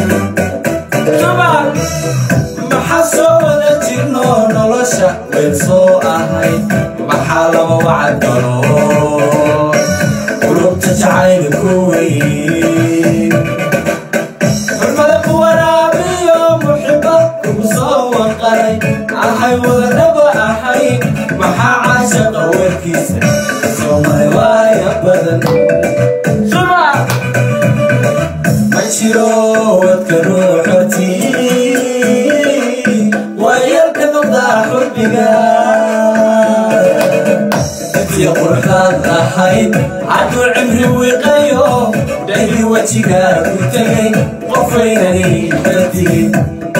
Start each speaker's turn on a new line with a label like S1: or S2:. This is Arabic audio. S1: dubar maxaa soo wada jirnoo nolosha weyn soo ahayd maxaa laba wacadalood qulubta jacayla ku weyn
S2: xurmada ku waraabiyo muxiba kugu soo waqaray ahay wadanaba ahay maxaa caashaqa weerkiisa soo maray waaya
S3: badan سيروتك روحتي ويلك نضاع حبك انت يا قرحان احين
S4: عدو عمري وقيو دهي وجهك وتغي قفينني بدي